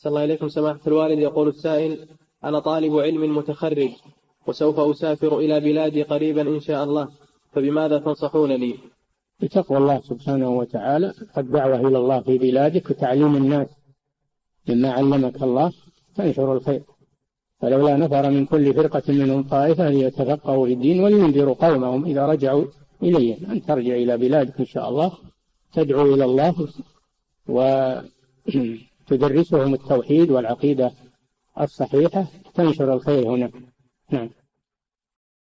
صلى الله إليكم سماحة الوالد يقول السائل أنا طالب علم متخرج وسوف أسافر إلى بلادي قريبا إن شاء الله فبماذا تنصحونني؟ بتقوى الله سبحانه وتعالى الدعوة إلى الله في بلادك وتعليم الناس مما علمك الله تنشر الخير. فلولا نفر من كل فرقة منهم طائفة ليتفقهوا في الدين ولينذروا قومهم إذا رجعوا إليهم أن ترجع إلى بلادك إن شاء الله تدعو إلى الله وتدرسهم التوحيد والعقيدة الصحيحة تنشر الخير هنا. نعم.